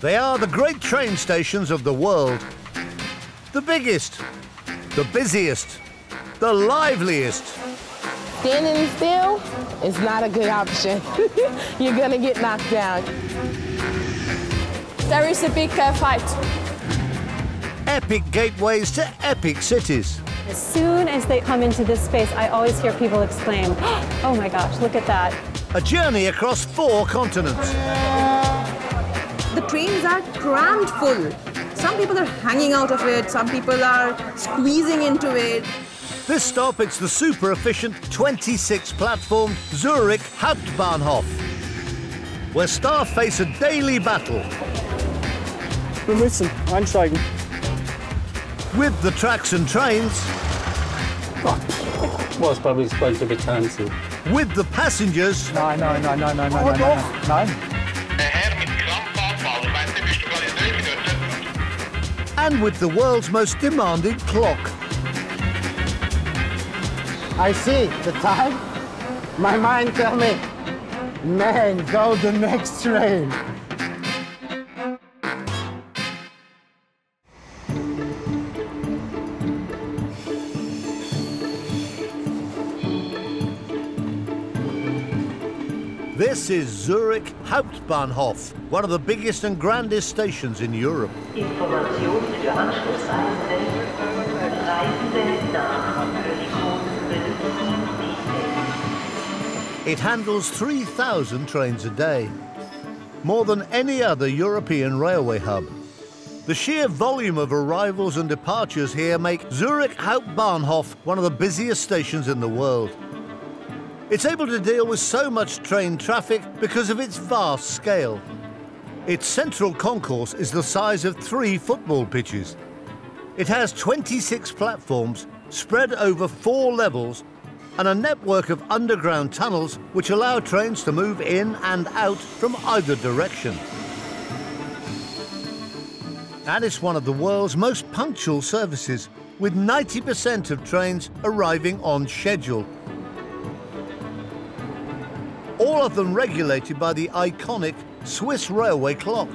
They are the great train stations of the world. The biggest, the busiest, the liveliest. Standing still is not a good option. You're gonna get knocked down. There is a big uh, fight. Epic gateways to epic cities. As soon as they come into this space, I always hear people exclaim, oh my gosh, look at that. A journey across four continents. The trains are crammed full. Some people are hanging out of it, some people are squeezing into it. This stop, it's the super efficient 26 platform Zurich Hauptbahnhof, where staff face a daily battle. Wir müssen einsteigen. With the tracks and trains, Was probably supposed to be cancelled. with the passengers, Nein, nein, nein, nein, nein, nein, nein, nein, with the world's most demanding clock. I see the time. My mind tell me, man, go the next train. This is Zurich Hauptbahnhof, one of the biggest and grandest stations in Europe. Information für Anschlussreisende. Reisende nach Königshofen benötigen diese. It handles 3,000 trains a day, more than any other European railway hub. The sheer volume of arrivals and departures here make Zurich Hauptbahnhof one of the busiest stations in the world. It's able to deal with so much train traffic because of its vast scale. Its central concourse is the size of three football pitches. It has 26 platforms spread over four levels and a network of underground tunnels which allow trains to move in and out from either direction. And it's one of the world's most punctual services, with 90% of trains arriving on schedule. All of them regulated by the iconic Swiss railway clock.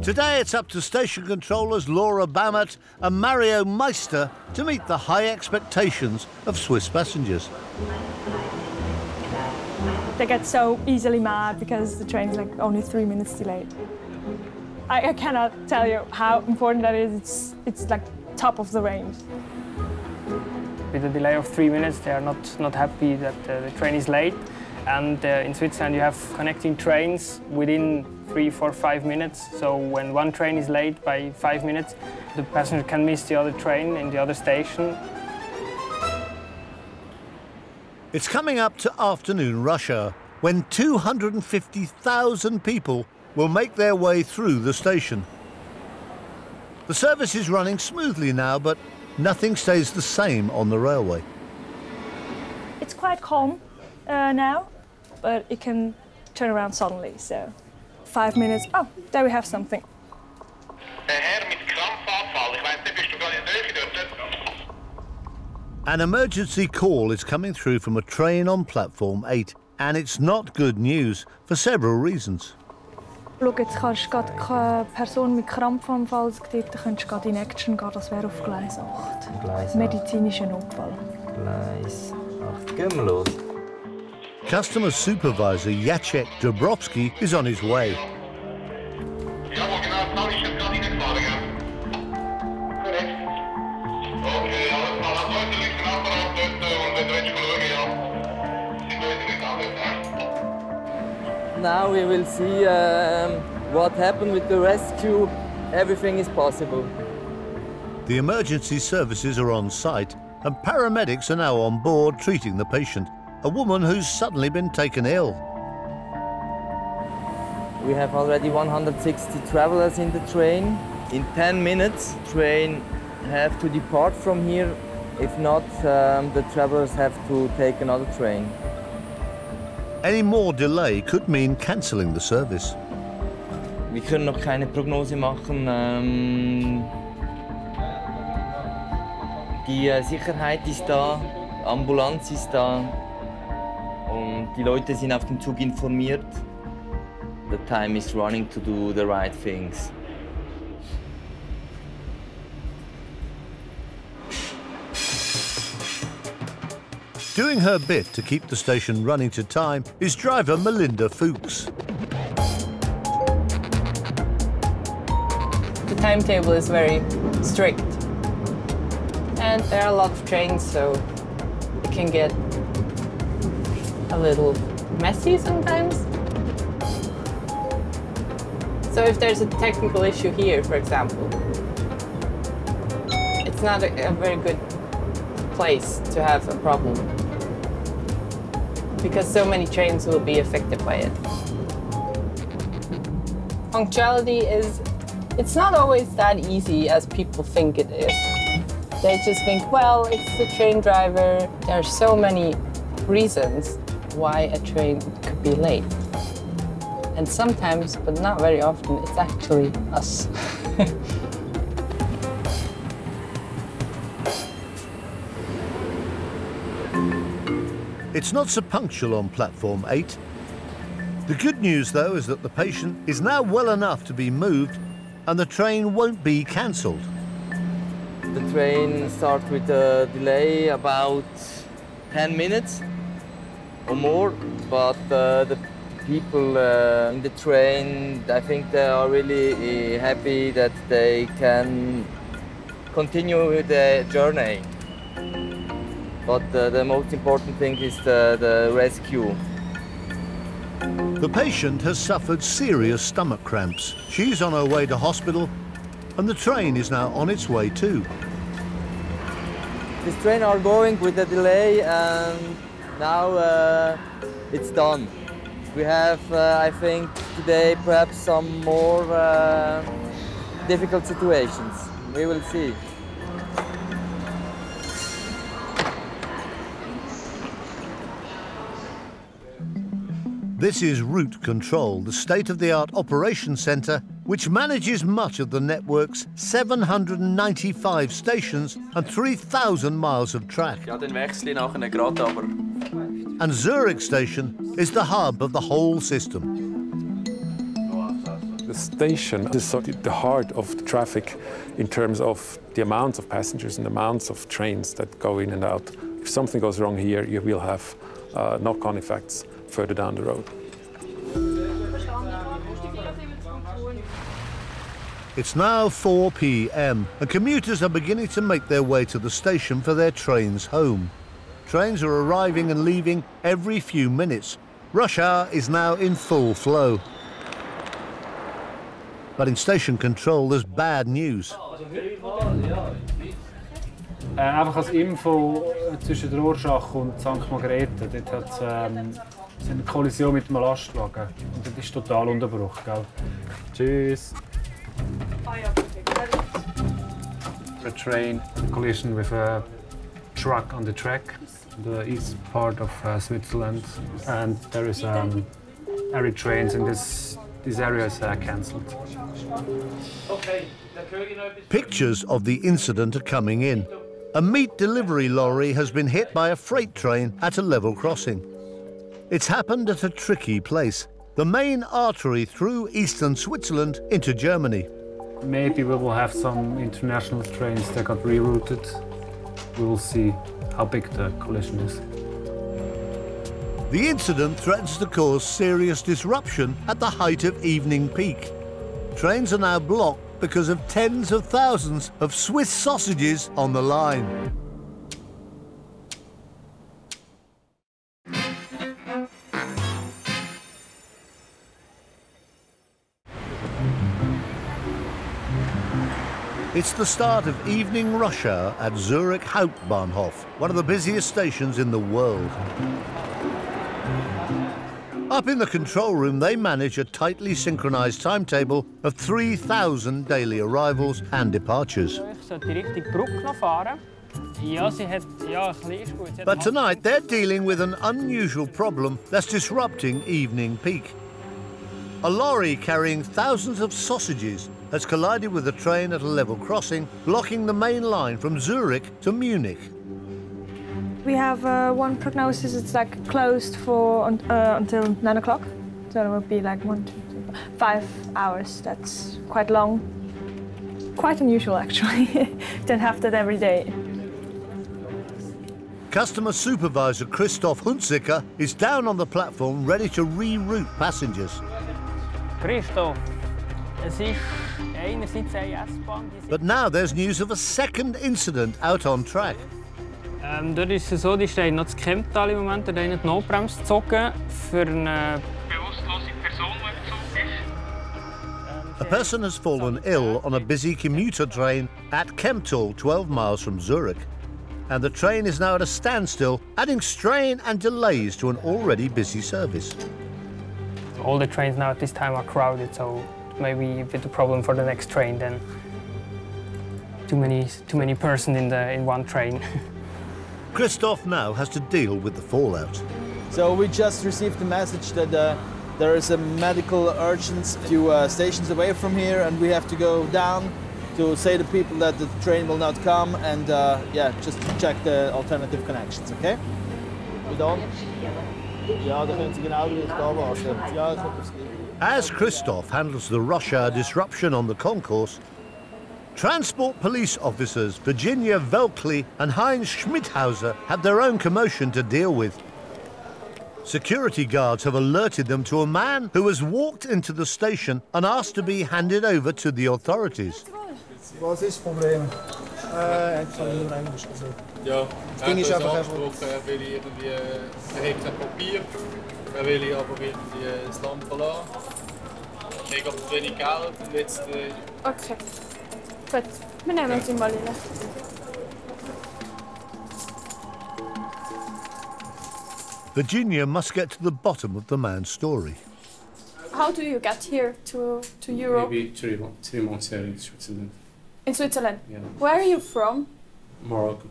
Today it's up to station controllers Laura Bammert and Mario Meister to meet the high expectations of Swiss passengers. They get so easily mad because the train's like only three minutes delayed. I, I cannot tell you how important that is. It's, it's like top of the range. With a delay of three minutes, they are not, not happy that uh, the train is late. And uh, in Switzerland, you have connecting trains within three, four, five minutes. So when one train is late by five minutes, the passenger can miss the other train in the other station. It's coming up to afternoon Russia, when 250,000 people will make their way through the station. The service is running smoothly now, but nothing stays the same on the railway. It's quite calm uh, now, but it can turn around suddenly. So five minutes, oh, there we have something. Herr mit Krampfanfall. Ich weiss nicht, bist du gerade in der dort? An emergency call is coming through from a train on platform 8, and it's not good news for several reasons. Schau, jetzt kannst du gerade keine Person mit Krampfanfall dort könntest du gerade in Action gehen, das wäre auf Gleis 8. Gleis Medizinischer Notfall. Gleis 8. Gehen wir los. Customer supervisor Jacek Dabrowski is on his way. Now we will see um, what happened with the rescue. Everything is possible. The emergency services are on site, and paramedics are now on board treating the patient, a woman who's suddenly been taken ill. We have already 160 travelers in the train. In 10 minutes, train have to depart from here. If not, um, the travelers have to take another train. Any more delay could mean cancelling the service. Wir können noch keine Prognose machen. Ähm, die eh, äh, Sicherheit ist da, Ambulanz ist da. Und die Leute sind auf den Zug informiert. The time is running to do the right things. Doing her bit to keep the station running to time is driver Melinda Fuchs. The timetable is very strict. And there are a lot of trains, so it can get a little messy sometimes. So if there's a technical issue here, for example, it's not a, a very good place to have a problem because so many trains will be affected by it. Punctuality is, it's not always that easy as people think it is. They just think, well, it's the train driver. There are so many reasons why a train could be late. And sometimes, but not very often, it's actually us. It's not so punctual on platform 8. The good news, though, is that the patient is now well enough to be moved and the train won't be cancelled. The train starts with a delay about 10 minutes or more, but uh, the people uh, in the train, I think they are really uh, happy that they can continue with the journey. But uh, the most important thing is the, the rescue. The patient has suffered serious stomach cramps. She's on her way to hospital and the train is now on its way too. This train are going with a delay and now uh, it's done. We have, uh, I think, today perhaps some more uh, difficult situations. We will see. This is Route Control, the state-of-the-art operations centre which manages much of the network's 795 stations and 3,000 miles of track. Ja, dann wechsle ich nachher gerade, aber... And Zurich station is the hub of the whole system. The station is sort of the heart of the traffic in terms of the amounts of passengers and the amounts of trains that go in and out. If something goes wrong here, you will have uh, knock-on effects further down the road. It's now 4 p.m. and commuters are beginning to make their way to the station for their trains home. Trains are arriving and leaving every few minutes. Rush hour is now in full flow. But in station control, there's bad news. Äh, einfach als Info äh, zwischen der Rorschach und St. Margrethe. Dort hat es ähm, eine Kollision mit einem Lastwagen. Und das ist total Unterbruch. Gell? Tschüss. A train collision with a truck on the track, the east part of uh, Switzerland, and there is um, every trains in this this area is uh, cancelled. Pictures of the incident are coming in. A meat delivery lorry has been hit by a freight train at a level crossing. It's happened at a tricky place, the main artery through eastern Switzerland into Germany. Maybe we will have some international trains that got rerouted. We will see how big the collision is. The incident threatens to cause serious disruption at the height of evening peak. Trains are now blocked because of tens of thousands of Swiss sausages on the line. It's the start of evening rush hour at Zurich Hauptbahnhof, one of the busiest stations in the world. Up in the control room, they manage a tightly synchronized timetable of 3,000 daily arrivals and departures. But tonight, they're dealing with an unusual problem that's disrupting evening peak. A lorry carrying thousands of sausages has collided with a train at a level crossing, blocking the main line from Zurich to Munich. We have uh, one prognosis. It's like closed for uh, until nine o'clock. So it will be like one, two, three, four, five hours. That's quite long. Quite unusual, actually. Don't have that every day. Customer supervisor Christoph Hunziker is down on the platform ready to reroute passengers. Christoph, But now there's news of a second incident out on track. Ähm, dort ist es so, die stehen noch zu Kemptal im Moment, da haben die Notbremse gezogen für eine bewusstlose Person, die im Zug ist. A person has fallen ill on a busy commuter train at Kemptal, 12 miles from Zurich. And the train is now at a standstill, adding strain and delays to an already busy service. All the trains now at this time are crowded, so maybe a bit of problem for the next train then. Too many, too many person in, the, in one train. Christoph now has to deal with the fallout. So we just received the message that uh, there is a medical urgence a few uh, stations away from here, and we have to go down to say to people that the train will not come, and uh, yeah, just to check the alternative connections. Okay? We done? Ja, da können Sie genau da warten. Ja, ich hab das As Christoph handles the rush hour disruption on the concourse, Transport police officers Virginia Velkley and Heinz Schmidhauser have their own commotion to deal with. Security guards have alerted them to a man who has walked into the station and asked to be handed over to the authorities. Was ist das Problem? Ich kann nur Englisch. Also. Ja, Das Ding ist einfach er hat einfach. uns angesprochen, will irgendwie, hat kein Papier, will aber irgendwie das Land verlassen. Er hat aber zu wenig Geld und jetzt äh, Okay. Gut, wir nehmen sie mal rein. Virginia must get to the bottom of the man's story. How do you get here to, to Europe? maybe three, mo- three months here in Switzerland, In Switzerland? Yeah. Where are you from? Morocco.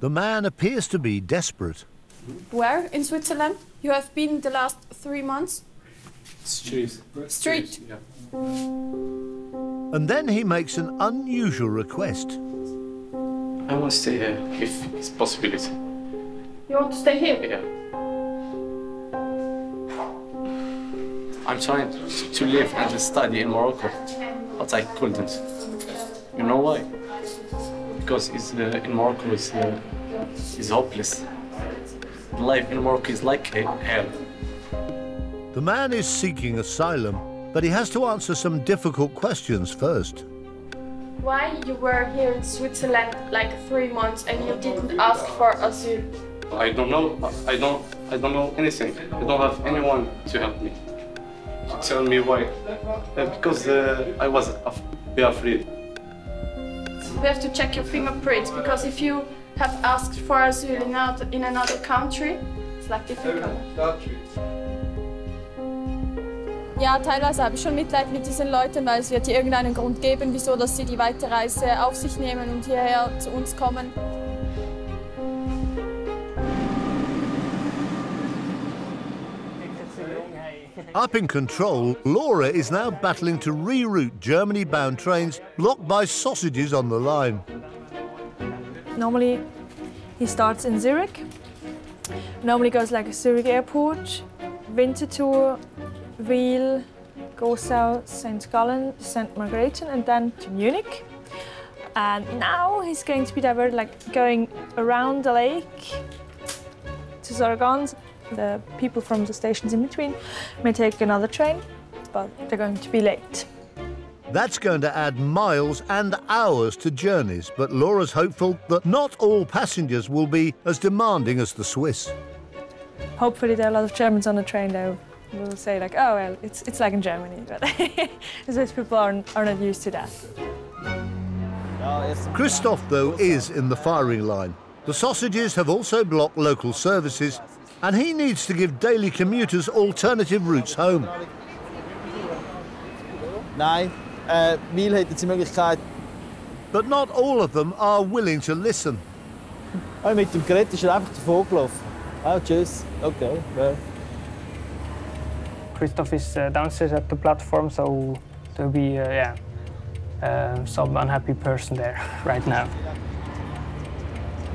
The man appears to be desperate. Where in Switzerland? You have been the last three months? Street. Street? Yeah. And then he makes an unusual request. I want to stay here if it's possibility. You want to stay here? Yeah. I'm trying to- to live and to study in Morocco, but I couldn't. You know why? Because it's, uh, in Morocco is uh, is hopeless. Life in Morocco is like a hell. The man is seeking asylum, but he has to answer some difficult questions first. Why you were here in Switzerland like three months and you didn't ask for asylum? I don't know. I don't. I don't know anything. I don't have anyone to help me. To tell me why. Uh, because uh, I was af- afraid. We have to check your fingerprints because if you have asked for asylum in another, in another country, it's like difficult. Ja, teilweise habe ich schon Mitleid mit diesen Leuten, weil es wird hier irgendeinen Grund geben, wieso dass sie die Weiterreise auf sich nehmen und hierher zu uns kommen. Up in control, Laura is now battling to reroute Germany bound trains blocked by sausages on the line. Normally, he starts in Zurich. Normally goes like Zurich Airport, Winterthur, Wil, Gossau, St. Gallen, St. Margrethen, and then to Munich. And now he's going to be diverted, like going around the lake to Sargans. The people from the stations in between may take another train, but they're going to be late. That's going to add miles and hours to journeys, but Laura's hopeful that not all passengers will be as demanding as the Swiss. Hopefully, there are a lot of Germans on the train though. We'll say like, oh well, it's it's like in Germany, but the Swiss people are are not used to that. Christoph, though, is in the firing line. The sausages have also blocked local services, and he needs to give daily commuters alternative routes home. Nein, Wil hat die Möglichkeit. But not all of them are willing to listen. Oh, mit dem Gerät ist er einfach davon gelaufen. Oh, tschüss. Okay, ja. Christoph is uh, downstairs at the platform, so there'll be uh, yeah uh, some unhappy person there right now.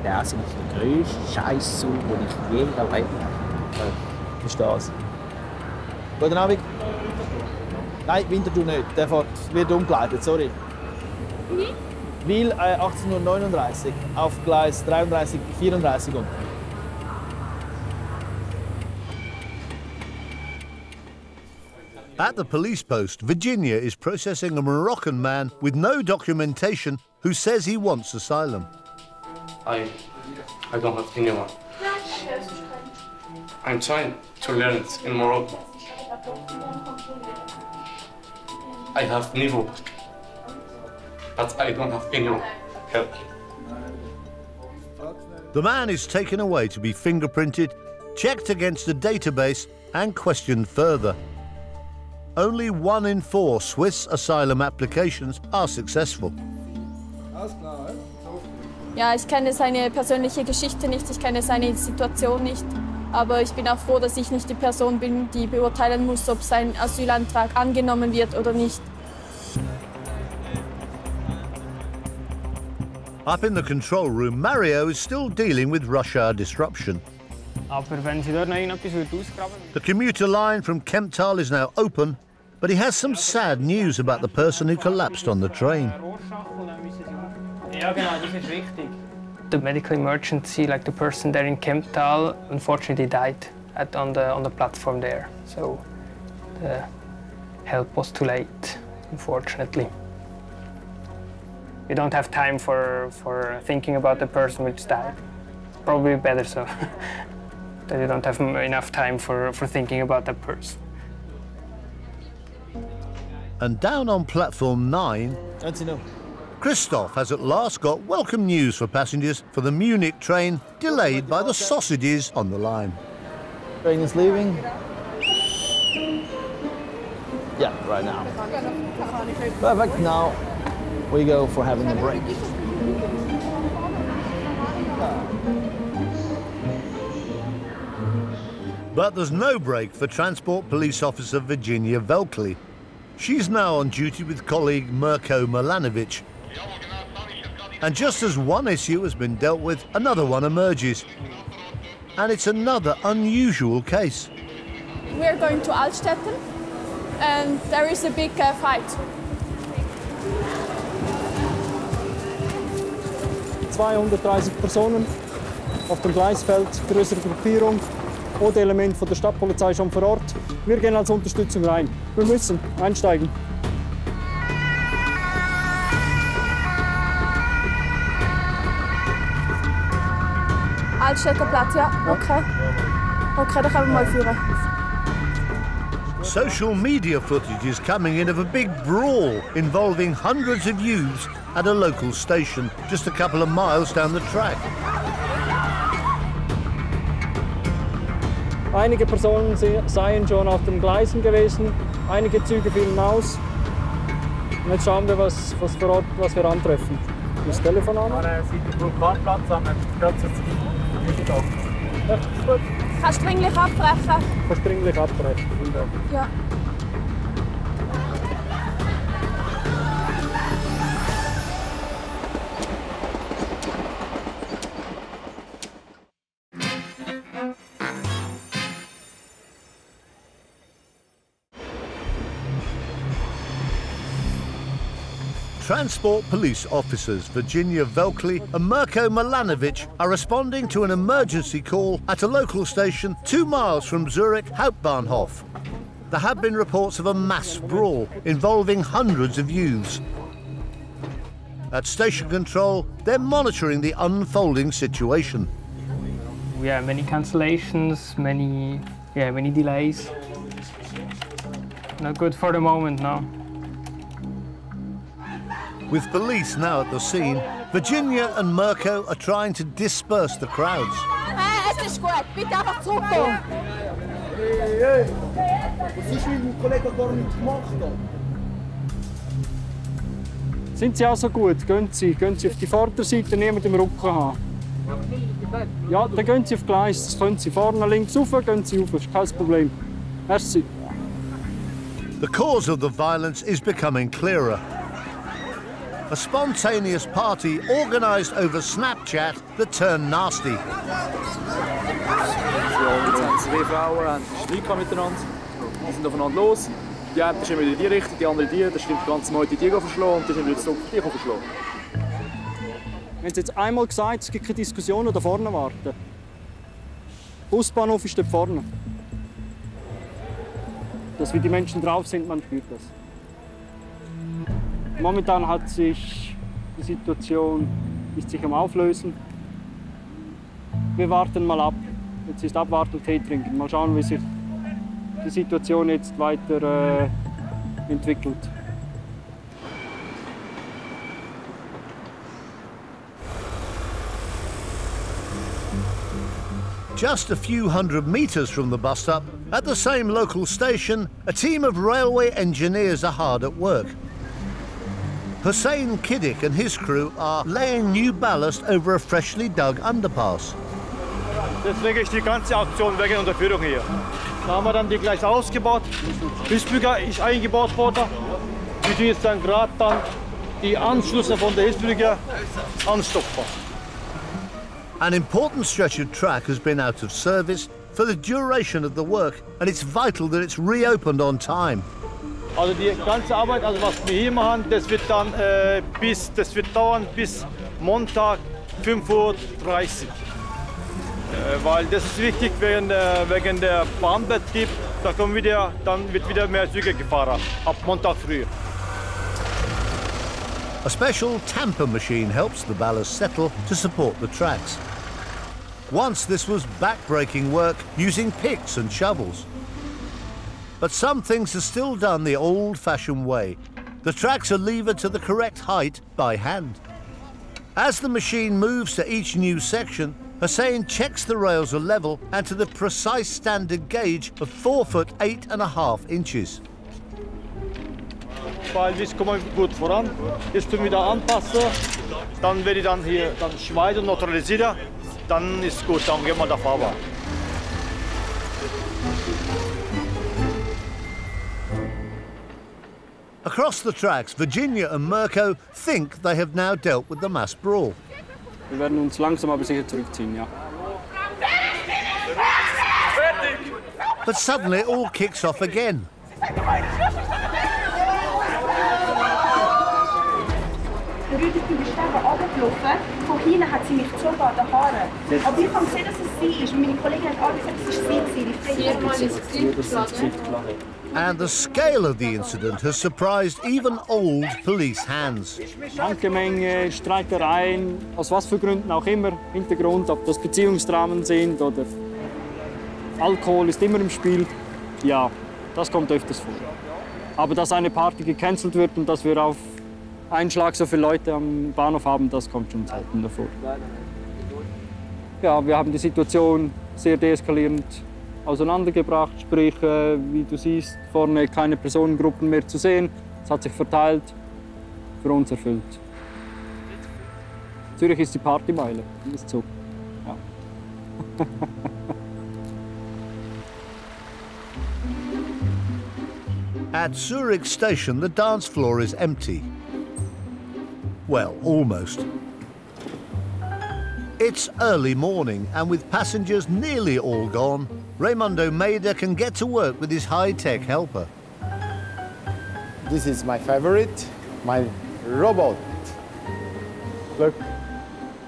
Der ist der grösste Scheißzug, den ich je erlebt habe. Das ist. Guten Abend. Nein, Winterthur nicht. Der fährt, wird umgeleitet, sorry. Wil äh, 1839 auf Gleis 33, 34 um. At the police post, Virginia is processing a Moroccan man with no documentation who says he wants asylum. I, I don't have anyone. I'm trying to learn it in Morocco. I have Nivo, but I don't have anyone help. The man is taken away to be fingerprinted, checked against a database, and questioned further. Only one in four Swiss asylum applications are successful. Ja, ich kenne seine persönliche Geschichte nicht, ich kenne seine Situation nicht. Aber ich bin auch froh, dass ich nicht die Person bin, die beurteilen muss, ob sein Asylantrag angenommen wird oder nicht. Up in the control room, Mario is still dealing with rush hour disruption. Aber wenn Sie dort noch irgendetwas würden ausgraben The commuter line from Kemptal is now open, but he has some sad news about the person who collapsed on the train. Ja, genau, das ist richtig. The medical emergency, like the person there in Kemptal, unfortunately died at, on, the, on the platform there. So the help was too late, unfortunately. You don't have time for, for thinking about the person which died. Probably better so. that you don't have enough time for, for thinking about that person. And down on platform 9, Christoph has at last got welcome news for passengers for the Munich train delayed by the sausages on the line. Train is leaving. Yeah, right now. Perfect. Now we go for having a break. But there's no break for Transport Police Officer Virginia Velkley. She's now on duty with colleague Mirko Milanovic. And just as one issue has been dealt with, another one emerges. And it's another unusual case. We're going to Altstetten and there is a big uh, fight. 230 Personen auf dem Gleisfeld, größere Gruppierung. Element von der Stadtpolizei schon vor Ort. Wir gehen als Unterstützung rein. Wir müssen einsteigen. Altstädter Platz, ja, okay. Okay, dann können wir mal führen. Social media footage is coming in of a big brawl involving hundreds of youths at a local station just a couple of miles down the track. Einige Personen se- seien schon auf den Gleisen gewesen, einige Züge fielen aus. Und jetzt schauen wir, was, was, vor Ort, was wir antreffen. Das Telefon an. Vulkanplatz am Platz Ja, ist gut. Kannst du dringlich abbrechen? Kannst dringlich abbrechen. Dank. Ja. Transport police officers Virginia Velkley and Mirko Milanovic are responding to an emergency call at a local station two miles from Zurich Hauptbahnhof. There have been reports of a mass brawl involving hundreds of youths. At station control, they're monitoring the unfolding situation. Yeah, many cancellations, many yeah, many delays. Not good for the moment now. With police now at the scene, Virginia and Mirko are trying to disperse the crowds. Es ist gut, bitte einfach zurückgehen. Was ist mit dem Kollegen gar nicht gemacht? Sind Sie also gut? Gehen Sie, gehen Sie auf die Vorderseite, niemand im Rücken haben. Ja, dann gehen Sie auf Gleis, das können Sie. Vorne links rauf, gehen Sie rauf, ist kein Problem. Merci. The cause of the violence is becoming clearer. A spontaneous party organised over Snapchat that turned nasty. Zwei Frauen haben Streit miteinander. Die sind aufeinander los. Die eine ist immer in die Richtung, die andere in die. Dann stimmt die ganze Meute die verschlagen und dann sind wieder zurück die verschlagen. Wenn Sie jetzt einmal gesagt es gibt keine Diskussion da vorne warten. Busbahnhof ist dort vorne. Dass wie die Menschen drauf sind, man spürt das. Momentan hat sich die Situation ist sich am Auflösen. Wir warten mal ab. Jetzt ist Abwarten und Tee trinken. Mal schauen, wie sich die Situation jetzt weiter äh, entwickelt. Just a few hundred metres from the bus stop, at the same local station, a team of railway engineers are hard at work. Hussein Kiddick and his crew are laying new ballast over a freshly dug underpass. Deswegen ist die ganze Aktion wegen der Führung hier. Da haben wir dann die gleich ausgebaut. Hilfsbüger ist eingebaut worden. Wir tun jetzt dann gerade dann die Anschlüsse von der Hilfsbüger anstopfen. An important stretch of track has been out of service for the duration of the work, and it's vital that it's reopened on time. Also die ganze Arbeit, also was wir hier machen, das wird dann äh, bis, das wird dauern bis Montag 5.30 Uhr. Äh, weil das ist wichtig wegen, der, wegen der Bahnbetrieb. Da kommen wieder, dann wird wieder mehr Züge gefahren, ab Montag früh. A special tamper machine helps the ballast settle to support the tracks. Once this was back-breaking work using picks and shovels. But some things are still done the old-fashioned way. The tracks are levered to the correct height by hand. As the machine moves to each new section, Hussein checks the rails are level and to the precise standard gauge of 4 foot 8 and a half inches. Weil wir kommen gut voran. Jetzt tun wir wieder anpassen. Dann werde ich dann hier dann schneiden neutralisieren. Dann ist gut, dann gehen wir da Fahrbahn. Across the tracks, Virginia and Mirko think they have now dealt with the mass brawl. Wir werden uns langsam aber sicher zurückziehen, ja. But suddenly it all kicks off again. Der Rüdi ist die Stege runtergelaufen. Von hinten hat sie mich gezogen an den Haaren. Aber ich habe gesehen, dass es sie ist. Und meine Kollegin hat auch gesagt, es ist sie. Viermal ins Gesicht And the scale of the incident has surprised even old police hands. Handgemenge, Streitereien, aus was für Gründen auch immer, Hintergrund, ob das Beziehungsdramen sind oder Alkohol ist immer im Spiel. Ja, das kommt öfters vor. Aber dass eine Party gecancelt wird und dass wir auf einen Schlag so viele Leute am Bahnhof haben, das kommt schon selten davor. Ja, wir haben die Situation sehr deeskalierend auseinandergebracht, sprich, äh, wie du siehst, vorne keine Personengruppen mehr zu sehen. Es hat sich verteilt, für uns erfüllt. Zürich ist die Partymeile, ist so. Ja. At Zurich station, the dance floor is empty. Well, almost. It's early morning, and with passengers nearly all gone, Raimundo Maida can get to work with his high-tech helper. This is my favorite, my robot. Look,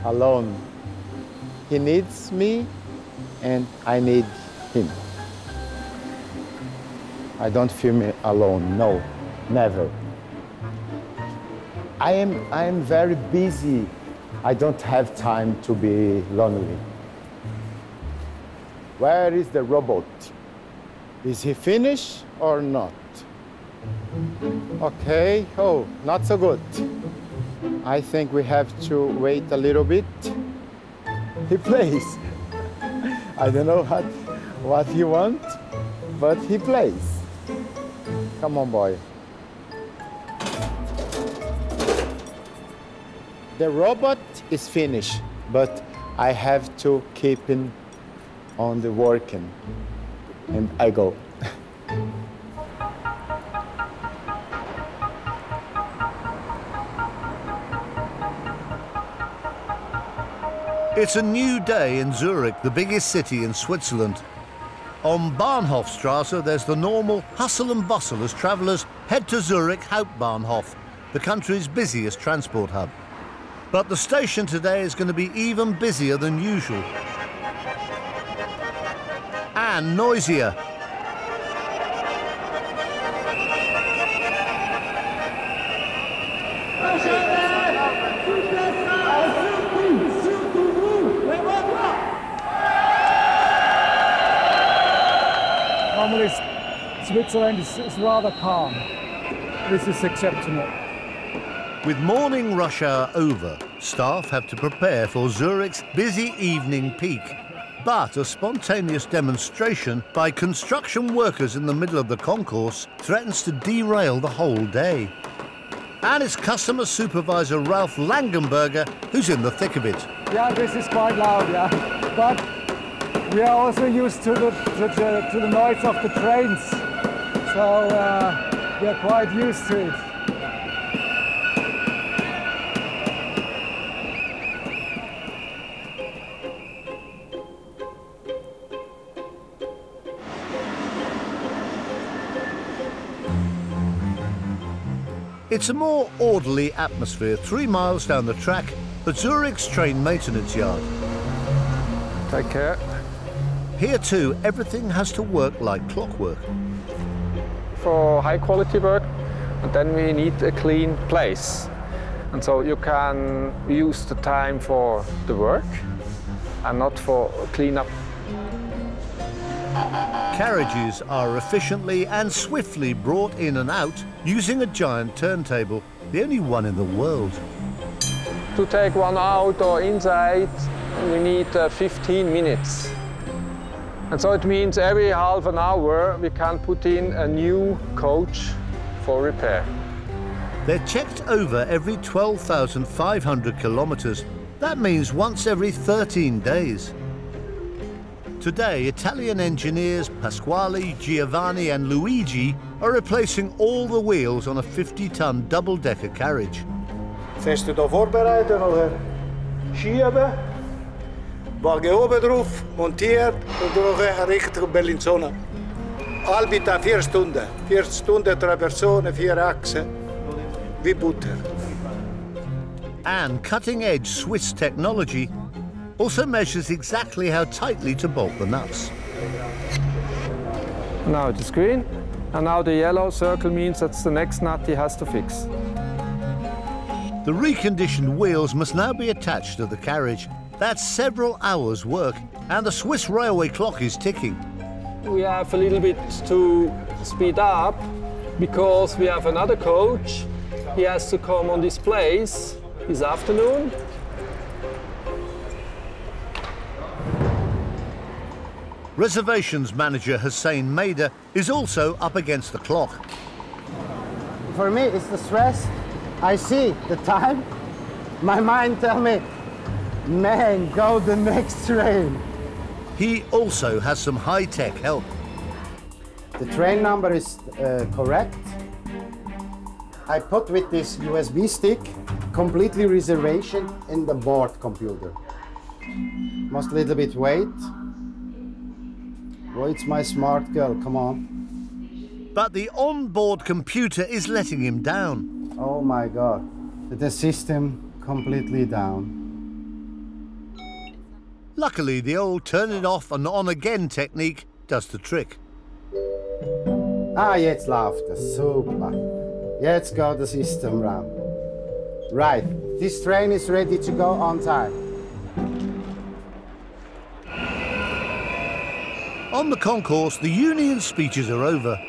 alone. He needs me, and I need him. I don't feel me alone, no, never. I am, I am very busy. I don't have time to be lonely. Where is the robot? Is he finished or not? Okay, oh, not so good. I think we have to wait a little bit. He plays. I don't know what, what he wants, but he plays. Come on, boy. The robot is finished, but I have to keep him on the working. And I go. It's a new day in Zurich, the biggest city in Switzerland. On Bahnhofstrasse, there's the normal hustle and bustle as travellers head to Zurich Hauptbahnhof, the country's busiest transport hub. But the station today is going to be even busier than usual. And noisier. Normally, Switzerland is, is rather calm. This is exceptional. With morning rush hour over, staff have to prepare for Zurich's busy evening peak. But a spontaneous demonstration by construction workers in the middle of the concourse threatens to derail the whole day. And it's customer supervisor Ralph Langenberger who's in the thick of it. Yeah, this is quite loud, yeah. But we are also used to the, to the, to the noise of the trains. So uh, we are quite used to it. It's a more orderly atmosphere three miles down the track at Zurich's train maintenance yard. Take care. Here too, everything has to work like clockwork. For high quality work, and then we need a clean place. And so you can use the time for the work and not for cleanup. Carriages are efficiently and swiftly brought in and out using a giant turntable, the only one in the world. To take one out or inside, we need uh, 15 minutes. And so it means every half an hour we can put in a new coach for repair. They're checked over every 12,500 kilometres. That means once every 13 days. Today, Italian engineers Pasquale, Giovanni and Luigi are replacing all the wheels on a 50-ton double-decker carriage. Fährst du da vorbereiten oder schieben? Wagen oben drauf, montiert und dann Richtung Bellinzona. Albita vier Stunden. Vier Stunden, drei Personen, vier Achsen. Wie Butter. And cutting-edge Swiss technology also measures exactly how tightly to bolt the nuts. Now it is green, and now the yellow circle means that's the next nut he has to fix. The reconditioned wheels must now be attached to the carriage. That's several hours' work, and the Swiss railway clock is ticking. We have a little bit to speed up because we have another coach. He has to come on this place this afternoon. Reservations manager Hussein Maida is also up against the clock. For me, it's the stress. I see the time. My mind tell me, man, go the next train. He also has some high-tech help. The train number is uh, correct. I put with this USB stick completely reservation in the board computer. Must a little bit wait. Oh, it's my smart girl, come on. But the onboard computer is letting him down. Oh my God, the system completely down. Luckily, the old turn it off and on again technique does the trick. Ah, jetzt läuft es, super. Jetzt geht das System round. Right, this train is ready to go on time. On the concourse, the union speeches are over,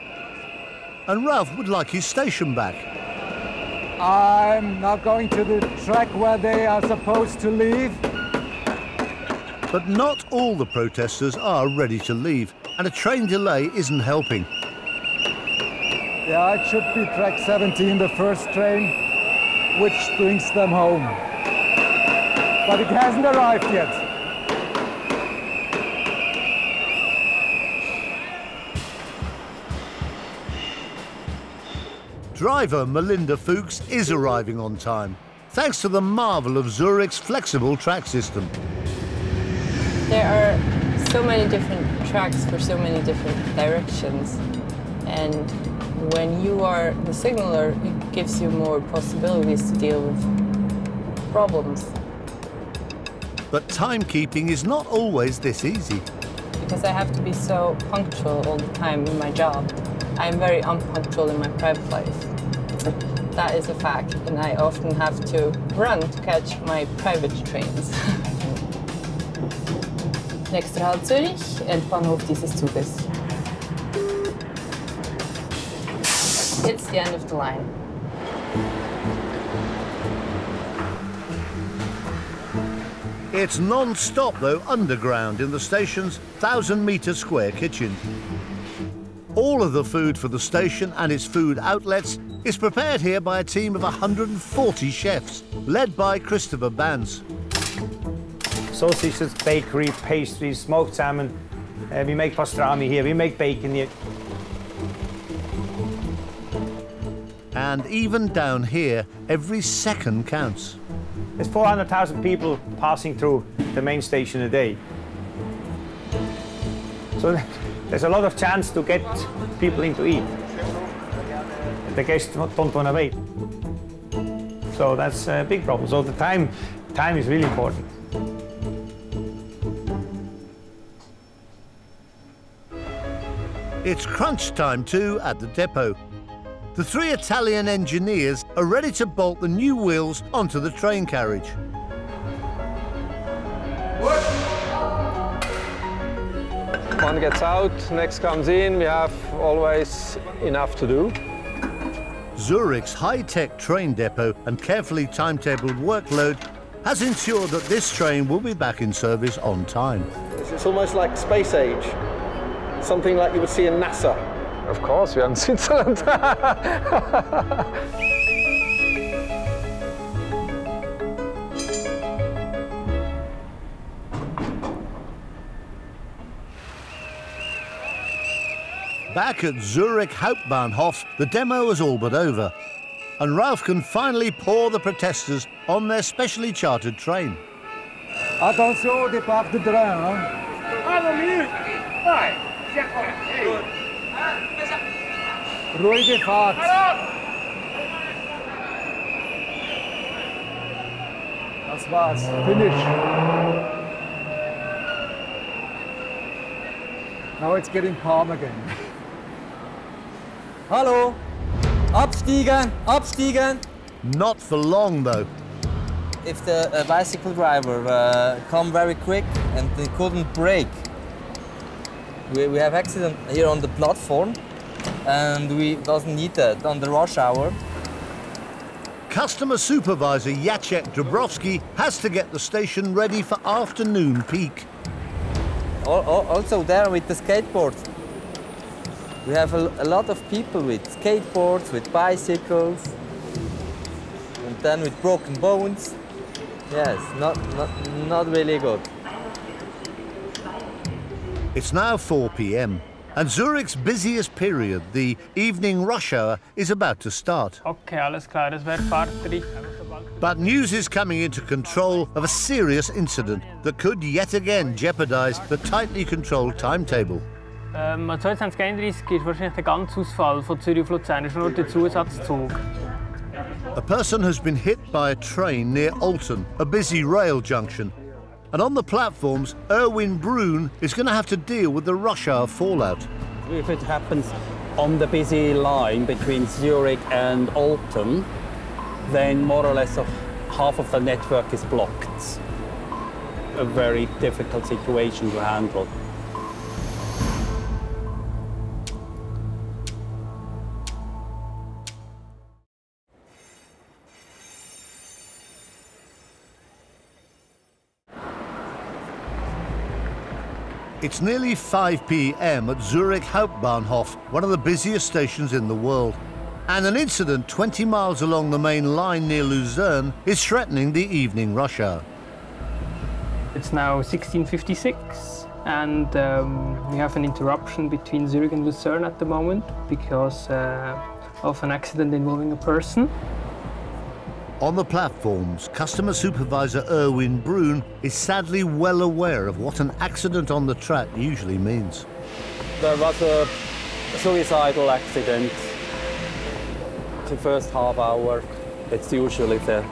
and Ralph would like his station back. I'm now going to the track where they are supposed to leave. But not all the protesters are ready to leave, and a train delay isn't helping. Yeah, it should be track 17, the first train, which brings them home. But it hasn't arrived yet. Driver Melinda Fuchs is arriving on time, thanks to the marvel of Zurich's flexible track system. There are so many different tracks for so many different directions. And when you are the signaler, it gives you more possibilities to deal with problems. But timekeeping is not always this easy. Because I have to be so punctual all the time in my job. I'm very unpunctual in my private life. That is a fact, and I often have to run to catch my private trains. Nächster Halt Zürich, Endbahnhof dieses Zuges. It's the end of the line. It's non-stop, though, underground in the station's 1,000-metre square kitchen. All of the food for the station and its food outlets is prepared here by a team of 140 chefs, led by Christopher Bands. Sausages, bakery, pastries, smoked salmon. Uh, we make pastrami here, we make bacon here. And even down here, every second counts. There's 400,000 people passing through the main station a day. So there's a lot of chance to get people in to eat. The guests don't want to wait. So that's a big problem. So the time, time is really important. It's crunch time too at the depot. The three Italian engineers are ready to bolt the new wheels onto the train carriage. One gets out, next comes in, we have always enough to do. Zurich's high-tech train depot and carefully timetabled workload has ensured that this train will be back in service on time. It's almost like space age, something like you would see in NASA. Of course, we are in Switzerland. Back at Zurich Hauptbahnhof, the demo is all but over, and Ralph can finally pour the protesters on their specially chartered train. Attention, départ de train. Hein? Ruhige Fahrt. Das war's. Finish. Now it's getting calm again. Hallo! Abstiegen! Abstiegen! Not for long, though. If the uh, bicycle driver uh, come very quick and they couldn't brake, we, we have accident here on the platform and we doesn't need that on the rush hour. Customer supervisor Jacek Dabrowski has to get the station ready for afternoon peak. Al- al- Also there with the skateboard. We have a, a lot of people with skateboards, with bicycles, and then with broken bones. Yes, not, not, not really good. It's now 4 p.m. and Zurich's busiest period, the evening rush hour, is about to start. Okay, alles klar, das wäre fertig. But news is coming into control of a serious incident that could yet again jeopardize the tightly controlled timetable. Ähm, 2231 ist wahrscheinlich der ganze Ausfall von Zürich auf Luzern, ist nur der Zusatzzug. A person has been hit by a train near Olten, a busy rail junction. And on the platforms, Erwin Brun is going to have to deal with the rush hour fallout. If it happens on the busy line between Zurich and Olten, then more or less half of the network is blocked. A very difficult situation to handle. It's nearly 5 p.m. at Zurich Hauptbahnhof, one of the busiest stations in the world. And an incident 20 miles along the main line near Lucerne is threatening the evening rush hour. It's now 1656 and um, we have an interruption between Zurich and Lucerne at the moment because uh, of an accident involving a person. On the platforms, customer supervisor Erwin Brun is sadly well aware of what an accident on the track usually means. There was a suicidal accident. The first half hour, it's usually the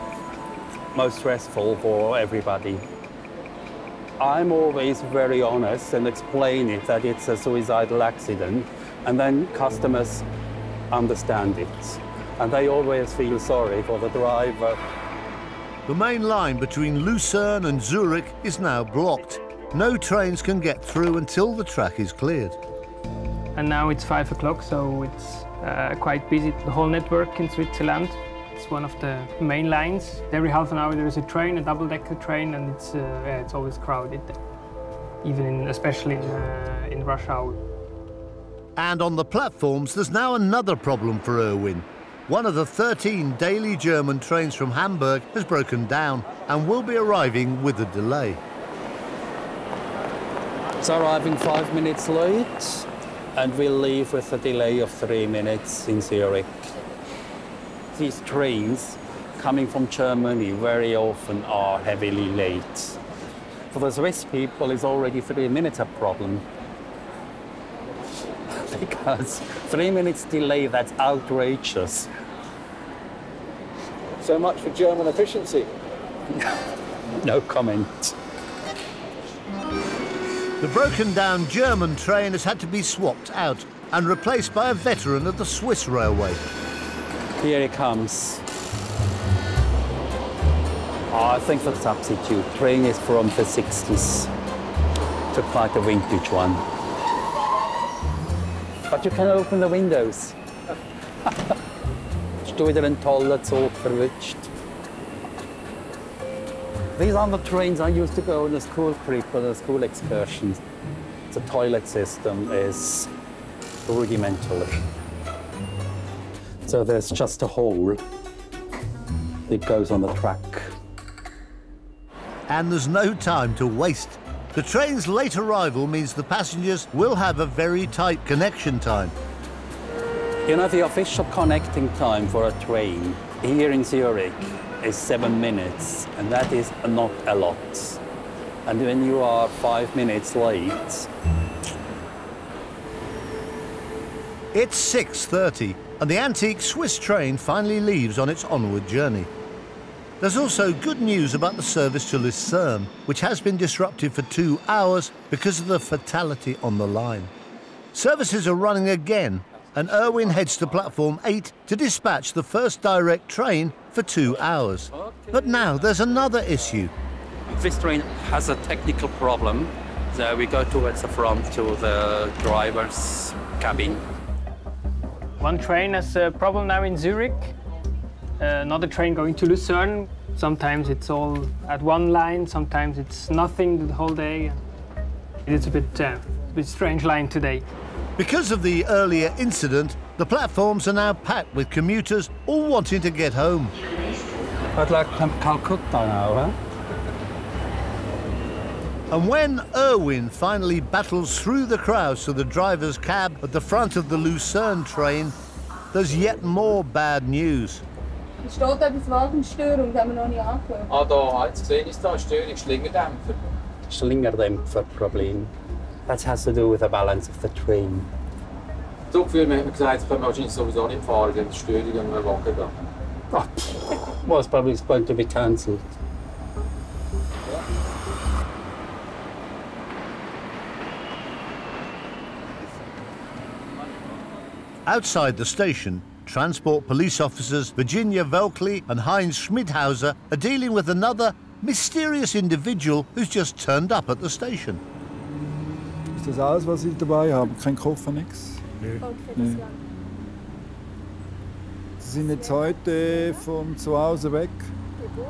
most stressful for everybody. I'm always very honest and explain it that it's a suicidal accident, and then customers understand it. And they always feel sorry for the driver. The main line between Lucerne and Zurich is now blocked. No trains can get through until the track is cleared. And now it's five o'clock, so it's uh, quite busy. The whole network in Switzerland. It's one of the main lines. Every half an hour there is a train, a double-decker train, and it's uh, yeah, it's always crowded. Even in, especially in, uh, in rush hour. And on the platforms, there's now another problem for Erwin. One of the 13 daily German trains from Hamburg has broken down and will be arriving with a delay. It's arriving five minutes late, and we'll leave with a delay of three minutes in Zurich. These trains coming from Germany very often are heavily late. For the Swiss people, it's already three minutes a problem. because three minutes delay, that's outrageous. So much for German efficiency. No comment. The broken down German train has had to be swapped out and replaced by a veteran of the Swiss railway. Here he comes. Oh, I think the substitute train is from the 60s. It's quite a vintage one. But you can open the windows. Studer toilet all verwünscht. These are the trains I used to go on the school trip or the school excursions. The toilet system is rudimentary. So there's just a hole. It goes on the track. And there's no time to waste. The train's late arrival means the passengers will have a very tight connection time. You know, the official connecting time for a train here in Zurich is seven minutes, and that is not a lot. And when you are five minutes late, It's 6.30 and the antique Swiss train finally leaves on its onward journey. There's also good news about the service to Lucerne, which has been disrupted for two hours because of the fatality on the line. Services are running again, and Erwin heads to platform 8 to dispatch the first direct train for two hours. But now there's another issue. this train has a technical problem. So we go towards the front to the driver's cabin. One train has a problem now in Zurich. Uh, another train going to Lucerne. Sometimes it's all at one line, sometimes it's nothing the whole day. It's a bit, uh, a bit strange line today. Because of the earlier incident, the platforms are now packed with commuters all wanting to get home. I'd like to Calcutta now, huh? And when Erwin finally battles through the crowds to the driver's cab at the front of the Lucerne train, there's yet more bad news. Es steht etwas Wagenstörung, das haben wir noch nicht angeschaut. Ah, da, jetzt gesehen ist da Störung, Schlingerdämpfer. Schlingerdämpfer-Problem. That has to do with the balance of the train. So gefühlt, man hat mir gesagt, jetzt können wir wahrscheinlich sowieso nicht fahren, denn die Störung an einem Wagen da. Was probably going to be cancelled. Outside the station, transport police officers Virginia Velkley and Heinz Schmidhauser are dealing with another mysterious individual who's just turned up at the station. Ist das alles, was Sie dabei haben? Kein Koffer, nichts? Okay, Nee. Sie sind jetzt heute von zu Hause weg?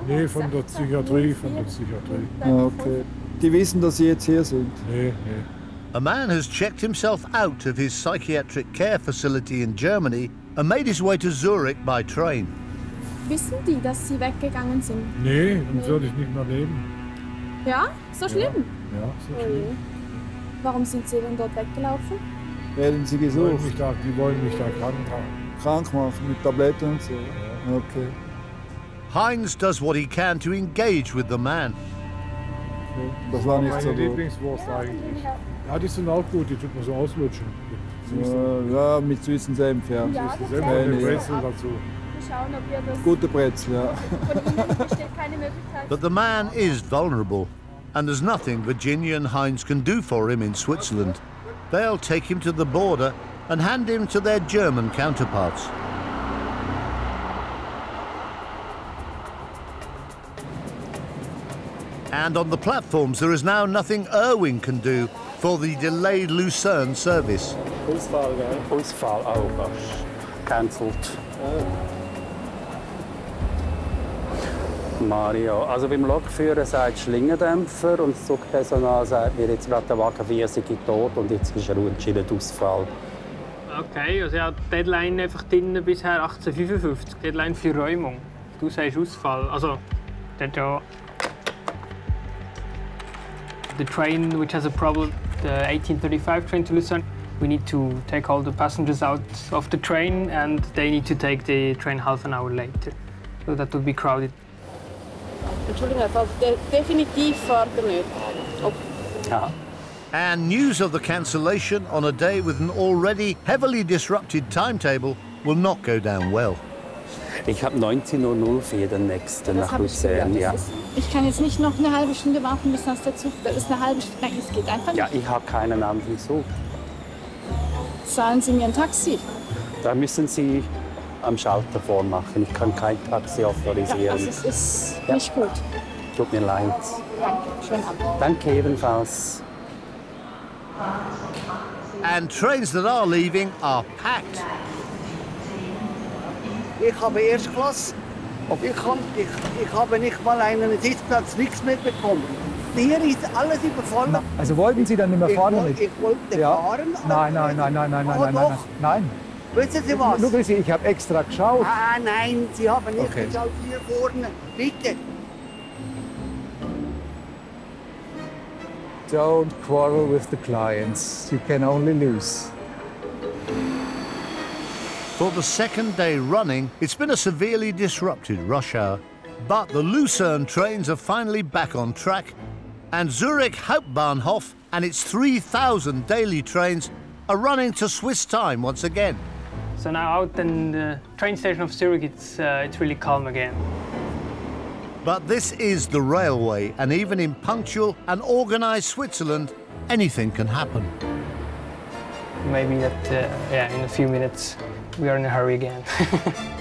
Nee, von der Psychiatrie, von der Psychiatrie. Ah, okay. Die wissen, dass Sie jetzt hier sind? Nee, nee. A man has checked himself out of his psychiatric care facility in Germany and made his way to Zurich by train. Wissen die, dass sie weggegangen sind? Nee, dann würde ich nicht mehr leben. Ja? So schlimm? Ja, so Oh je. schlimm. Warum sind sie denn dort weggelaufen? Werden Sie Die wollen gesucht? mich da, die wollen mich da krank haben. Krank machen mit Tabletten und so? Okay. Heinz does what he can to engage with the man. Das war nicht so Meine Lieblingswurst eigentlich. Ja, die sind auch gut, die tut man so auslutschen. Ja, ja, mit süßen Senf, ja. Ja, das Senf und den gut. Brezel dazu. Schauen, ob wir das... Gute Brezel, ja. Von Ihnen besteht keine Möglichkeit. But the man is vulnerable, and there's nothing Virginia and Heinz can do for him in Switzerland. They'll take him to the border and hand him to their German counterparts. And on the platforms, there is now nothing Erwin can do for the delayed Lucerne service. Ausfall, gell? Ausfall, oh gosh. Cancelled. Mario, also beim Lokführer sagt Schlingendämpfer und das Zugpersonal sagt mir jetzt gerade der Wagen 4 sei tot und jetzt ist er entschieden Ausfall. Okay, also ja, die Deadline einfach drin bisher 1855, Deadline für Räumung. Du sagst Ausfall. Also, der ja. The train which has a problem, Uh, the 1835 train to Lucerne, we need to take all the passengers out of the train and they need to take the train half an hour later. So that would be crowded. Entschuldigung, fährt definitiv fährt And news of the cancellation on a day with an already heavily disrupted timetable will not go down well. Ich habe 19.00 für den nächsten Das nach Luzern. Ja. Ist- Ich kann jetzt nicht noch eine halbe Stunde warten, bis das der Zug. Das ist eine halbe Stunde. Nein, es geht einfach ja, nicht. ich habe keinen anderen Zug. Zahlen Sie mir ein Taxi. Da müssen Sie am Schalter vormachen. Ich kann kein Taxi Ja, autorisieren. also es ist Ja. nicht gut. Tut mir leid. Danke. Schönen Abend. Danke ebenfalls. And trains that are leaving are packed. Ich habe Erstklasse. Ich, kann, ich, ich habe nicht mal einen Sitzplatz, nichts mehr bekommen. Hier ist alles überfallen. Also wollten Sie dann nicht mehr Ich fahren? nicht? ich wollte ja. fahren, Nein, nein, nein, nein, nein, nein, nein, nein, doch. nein. Wissen Sie was? Schauen Sie, ich habe extra geschaut. Ah, nein, Sie haben nicht Okay. geschaut hier vorne. Bitte. Don't quarrel with the clients. You can only lose. For the second day running, it's been a severely disrupted rush hour. But the Lucerne trains are finally back on track, and Zurich Hauptbahnhof and its 3,000 daily trains are running to Swiss time once again. So now out in the train station of Zurich, it's, uh, it's really calm again. But this is the railway, and even in punctual and organised Switzerland, anything can happen. Maybe that, uh, yeah, in a few minutes we are in a hurry again.